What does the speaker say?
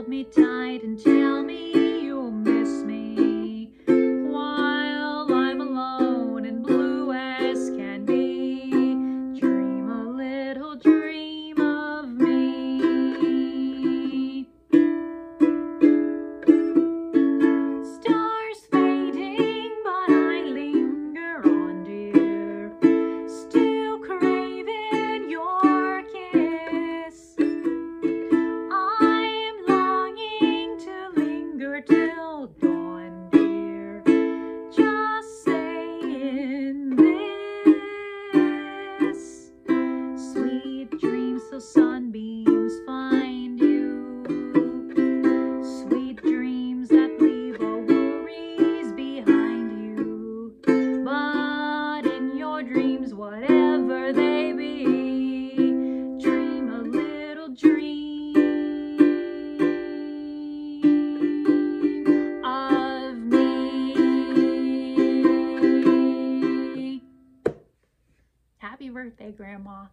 hold me tight and tell me Just saying this. Sweet dreams till sunbeams find you. Sweet dreams that leave all worries behind you. But in your dreams, whatever they be. Happy birthday, Grandma.